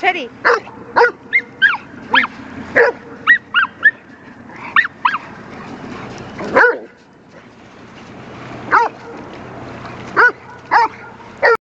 Teddy.